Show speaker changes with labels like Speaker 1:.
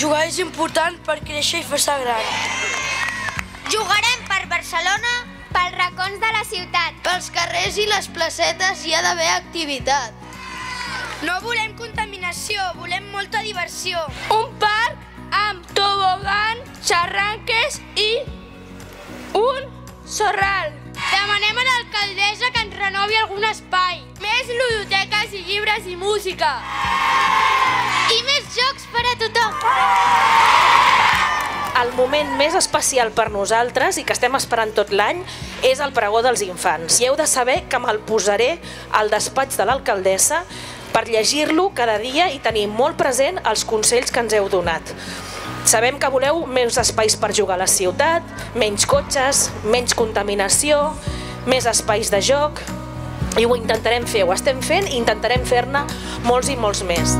Speaker 1: important per créixer i fer-se gran.
Speaker 2: Jugarem per Barcelona, pels racons de la ciutat.
Speaker 1: Pels carrers i les placetes hi ha d'haver activitat.
Speaker 3: No volem contaminació, volem molta diversió.
Speaker 4: Un parc amb tobogan, xarranques i un sorral.
Speaker 3: Demanem a l'alcaldessa que ens renovi algun espai. Més ludoteques i llibres i música.
Speaker 5: Moment més especial per nosaltres i que estem esperant tot l'any és el pregó dels infants. I heu de saber que me'l posaré al despatx de l'alcaldessa per llegir-lo cada dia i tenir molt present els consells que ens heu donat. Sabem que voleu més espais per jugar a la ciutat, menys cotxes, menys contaminació, més espais de joc i ho intentarem fer, ho estem fent i intentarem fer-ne molts i molts més.